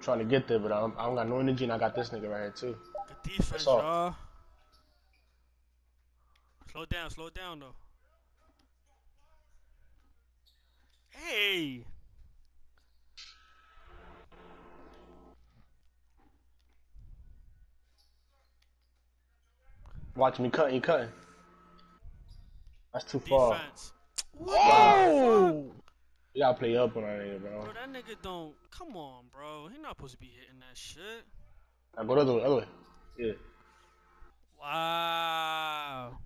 Trying to get there, but I don't, I don't got no energy, and I got this nigga right here too. Good defense, y'all. Slow down, slow down though. Hey! Watch me cutting, you cutting. That's too far. Defense. Whoa! You gotta play up on that nigga, bro. Bro, that nigga don't. Come on, bro. He not supposed to be hitting that shit. Now go the other way, other way. Yeah. Wow.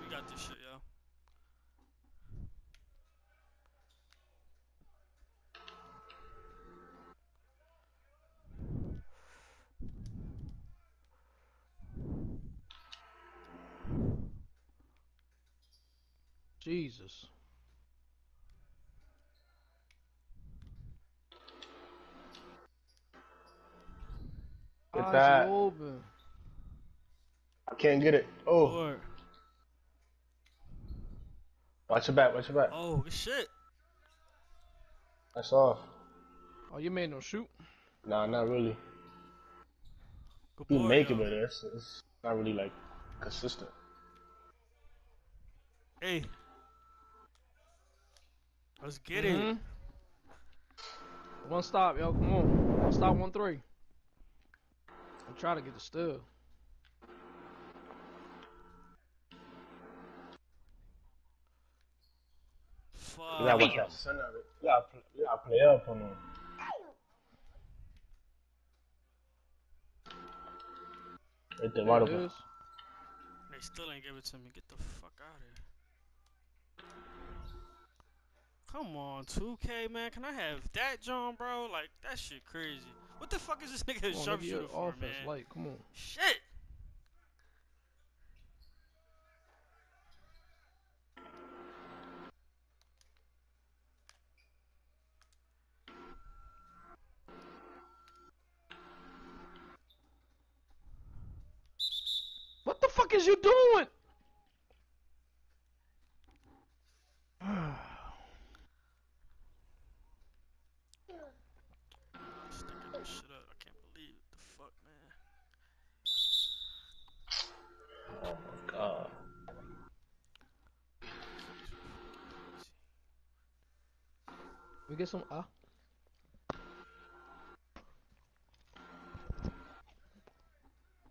We got this shit, yo. Jesus. Get Eyes that. open. I can't get it. Oh, Lord. watch your back, watch your back. Oh, good shit. That's off. Oh, you made no shoot. Nah, not really. Good You boy, make yo. it, but it's, it's not really like consistent. Hey. Let's get it. Mhm. One stop, yo. Come on. One stop, one three. I'm trying to get the steal. Fuck. You gotta watch that center of it. You gotta, play, you gotta play up on them. Right there, right over. They still ain't give it to me. Get the fuck out of here. Come on, 2K, man. Can I have that, John, bro? Like, that shit crazy. What the fuck is this nigga Come on, sharpshooter for, offense man? light. Come on. Shit. What the fuck is you doing? Sticking this shit up. I can't believe it. The fuck, man. Oh my god. We get some ah.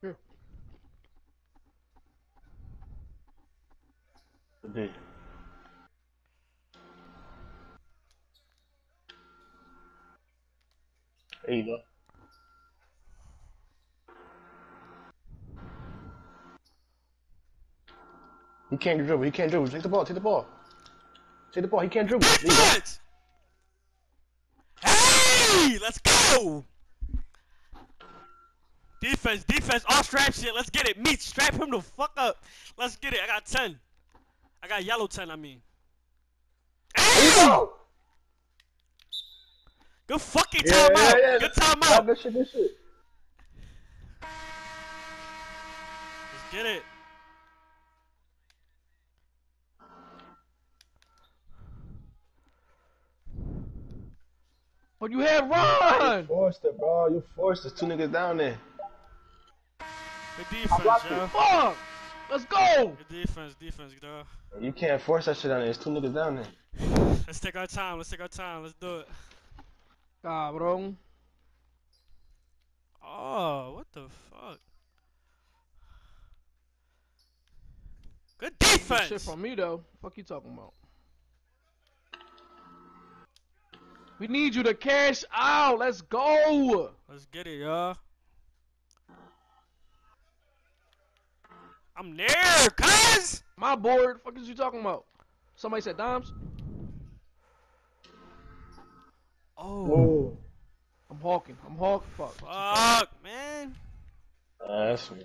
Here. Today. There you go. He can't dribble. He can't dribble. Take the ball. Take the ball. Take the ball. He can't dribble. There you go. Defense! Hey! Let's go! Defense, defense, all strap shit. Let's get it. Meat, strap him the fuck up. Let's get it. I got 10. I got yellow 10, I mean. Hey! Good fucking Yeah, timeout. yeah, yeah. Good Nah, timeout. Good shit. Shit. Let's get it. Oh, you had run. Forced it, bro. You forced it. Two niggas down there. Good defense, blocked yo. Fuck. Let's go. Good defense, defense, dog. You can't force that shit down there. There's two niggas down there. Let's take our time. Let's take our time. Let's do it. Cabrón. Oh, what the fuck? Good Good defense. shit from me though. Fuck you talking about? We need you to cash out. Let's go. Let's get it, y'all. I'm there, cuz. My board. Fuck is you talking about? Somebody said dimes. Oh, Whoa. I'm hawking. I'm hawking. Fuck. fuck, man. Uh, that's me.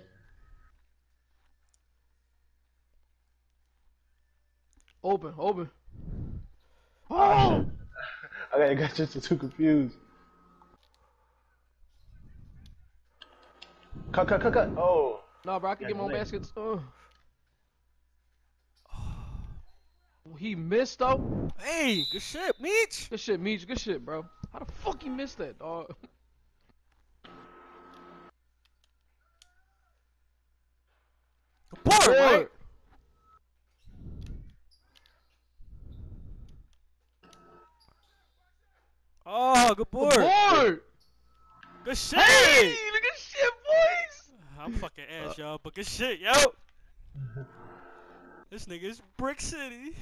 Open. Open. Oh, shit. I got, just too confused. Cut, cut, cut, cut. Oh. No, bro. I can Yeah, get my own late. baskets. Uh. He missed though. Hey, good shit, Meech. Good shit, Meech. Good shit, bro. How the fuck you missed that, dog? Good board, right? Oh, good board. Board. Good shit. Hey, look at shit, boys. I'm fucking ass, y'all, but good shit, yo. this nigga's Brick City.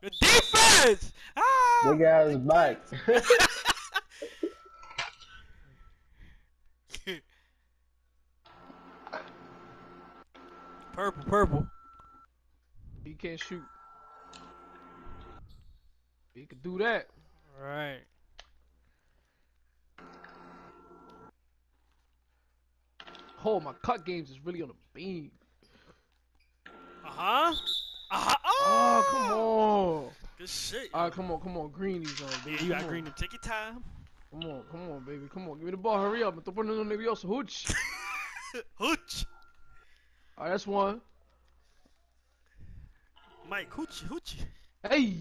Good defense. Ah. Big ass back. purple, purple. He can't shoot. He could do that. Right. Oh, my cut games is really on the beam. Uh huh. Uh huh. Oh, come on. Good shit. All right, come on, come on. Greenies on, Yeah, baby. you got come green On. to take your time. Come on, come on, baby. Come on, give me the ball. Hurry up. Tô poniendo nervioso. Hooch. Hooch. All right, that's one. Mike, hoochie, hoochie. Hey.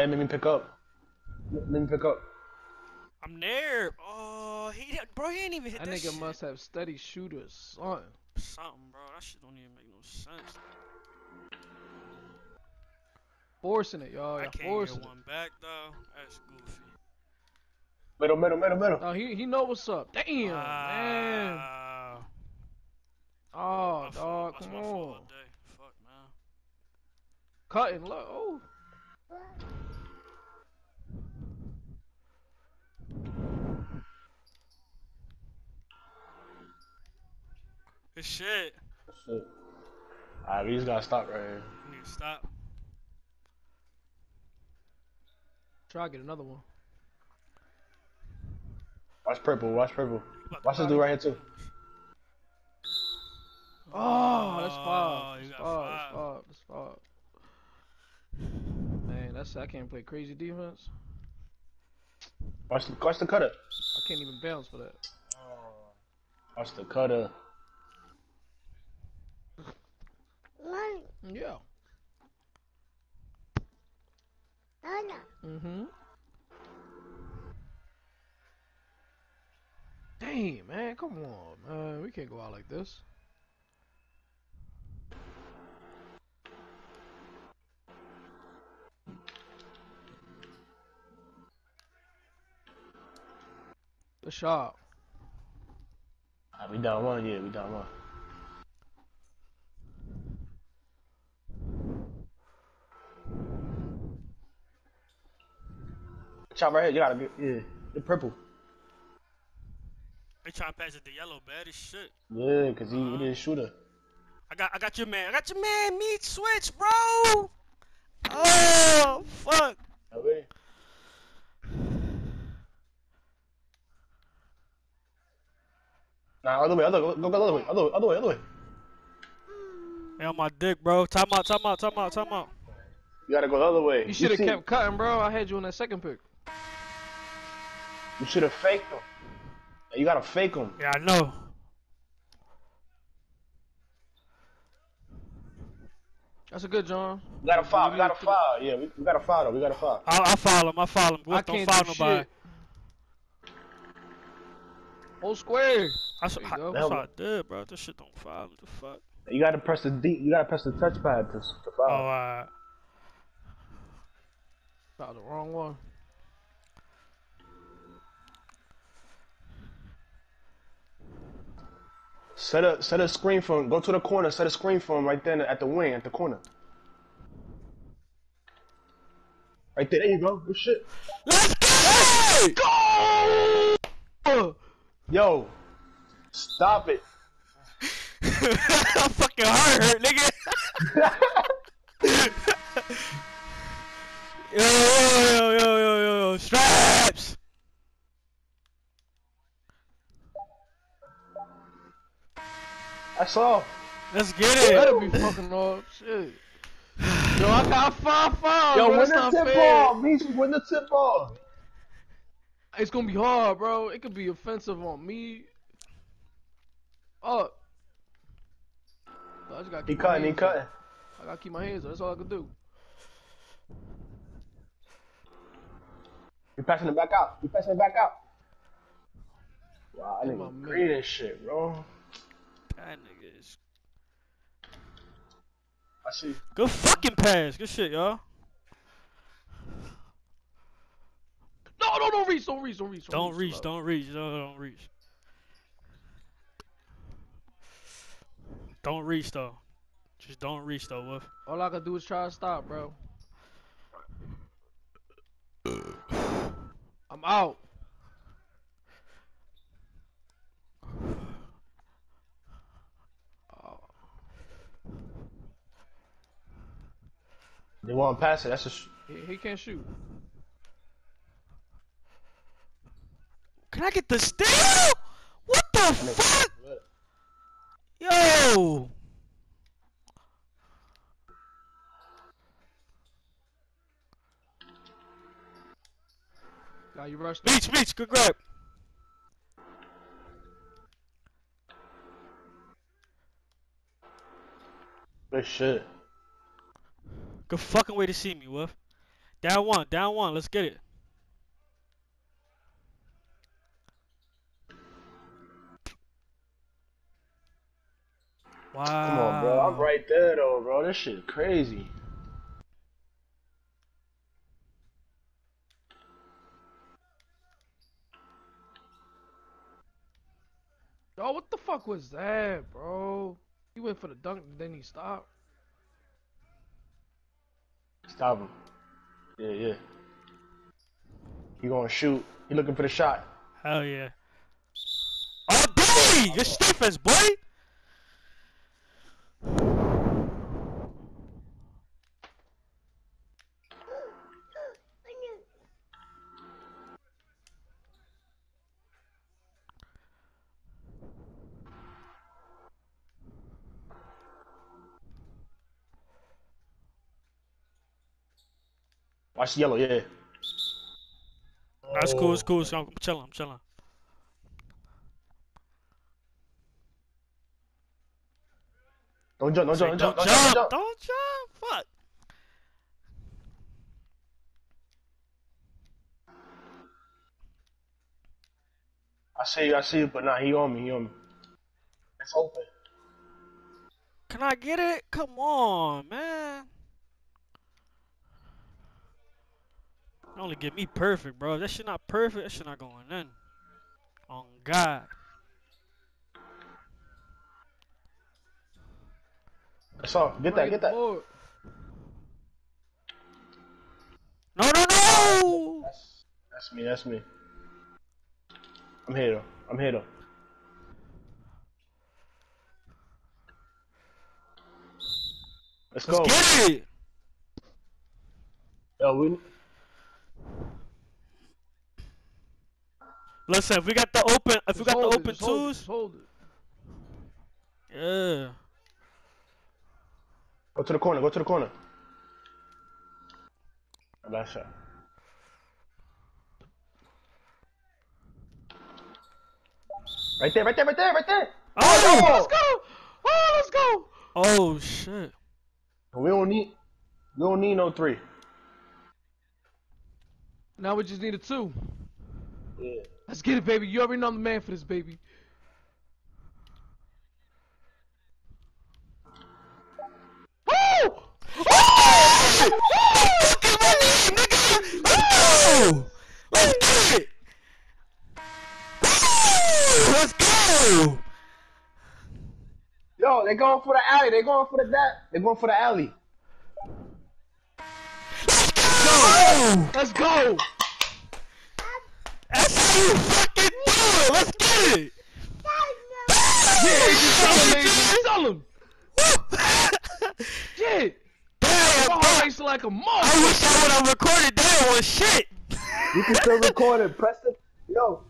I had me pick up. Let me pick up. I'm there. Oh, he bro, he ain't even hit That that, nigga shit. must have steady shooters, son. Something, bro. That shit don't even make no sense. Forcing it, y'all. I Y'all can't forcing get it. one back though. That's goofy. Middle, middle, middle, middle. Oh, he he know what's up. Damn, man. Ah, Oh, my dog, That's come my on. all. Fuck, man. Cutting low. Oh. Good shit. Shit. Alright, we just gotta stop right here. You need to stop. Try to get another one. Watch purple, watch purple. You about to Watch this dude right here too. Oh, that's Oh, five. you That's five. That's five. five. That's five. Man, that's I can't play crazy defense. Watch the, watch the cutter. I can't even bounce for that. Watch the cutter. Yeah. Mm-hmm. Damn, man, come on, man. We can't go out like this. The shot. Alright, we down one, yeah, we down one. Chop right here, you gotta get, yeah, the purple. They trying to pass it to yellow, bad as shit. Yeah, cause he, he uh-huh. didn't shoot her. I got, I got your man. I got your man. Meat switch, bro. Oh fuck. That. Nah, other way, other way, go, go other way, other way, other way, other way. Hey, on my dick, bro. Time out, time out, time out, time out. You gotta go the other way. You should have kept cutting, bro. I had you on that second pick. You should have faked him. You gotta fake him. Yeah, I know. That's a good John. We got a foul. We got a foul. Yeah, we, we got a foul though. We got a foul. I, I follow him. I follow him. I don't can't follow do nobody. shit. Whole square. That's, There you I, go. that's what I did, bro. This shit don't follow. The fuck. You gotta press the D. You gotta press the touchpad to, to Oh, foul. uh, Found the wrong one. Set a set a screen for him. Go to the corner. Set a screen for him right there at the wing at the corner. Right there. There you go. Good shit. let's go! Uh, Yo, stop it. I fucking heart hurt, nigga. yo, yo, yo, yo, yo, yo, straps. I saw. Let's get Better it. be fucking up. Shit. Yo, I got five fouls. Yo, bro. win That's the tip fair. ball. Means you win the tip ball. It's gonna be hard, bro. It could be offensive on me. Up. I just gotta He keep my cutting, he cutting. I gotta keep my hands up. That's all I can do. You're passing it back out. You're passing it back out. Wow, I Come nigga on, green and shit, bro. That nigga is I see. good fucking pass. Good shit, y'all. No, no, don't reach, don't reach, don't reach. Don't reach, love. don't reach, don't, don't reach. Don't reach though. Just don't reach though, Wolf. All I can do is try to stop, bro. Uh. I'm out. They won't pass it. That's a. Sh- he, he can't shoot. Can I get the steal? What the fuck? Yo! Now you rushed. Beach, beach, good grab. Good shit. Good fucking way to see me, Wolf. Down one, down one, let's get it. Wow. Come on, bro. I'm right there though, bro. This shit crazy. Oh, what the fuck was that, bro? He went for the dunk, and then he stopped. Stop him. Yeah, yeah. He gonna shoot. He looking for the shot. Hell yeah. Oh, Billy! Good defense, boy! Watch the yellow, yeah. That's cool, it's oh. cool. So I'm chilling, I'm chilling. Don't jump, don't Say, jump, don't don't jump, jump, don't jump. don't jump. Fuck. I see you, I see you, but nah, he on me, he on me. It's open. Can I get it? Come on, man. Only get me perfect, bro. If that shit not perfect. That shit not going in. On God. That's all. Get that, get that. No, no, no! That's, that's me, that's me. I'm here though. I'm here though. Let's go. Let's get it! Yo, we, Listen, if we got the open, if we got the hold it, open just hold it, twos, just hold it. yeah. go to the corner, go to the corner. Last shot. Right there, right there, right there, right there. Oh! Let's go! Oh, let's go! Oh shit! We don't need, we don't need no three. Now we just need a two. Yeah. Let's get it, baby. You already know I'm the man for this, baby. Let's get it! Let's go! Yo, they going for the alley. They going for the that. They going for the alley. Let's Go! Let's go! That's how you fucking do it! Let's get it! Yeah, just tell him, baby. Just tell him. Shit! Damn, I'm bro. racing like a I motherfucker. wish I would have recorded that one. Shit! You can still record it. Press the yo.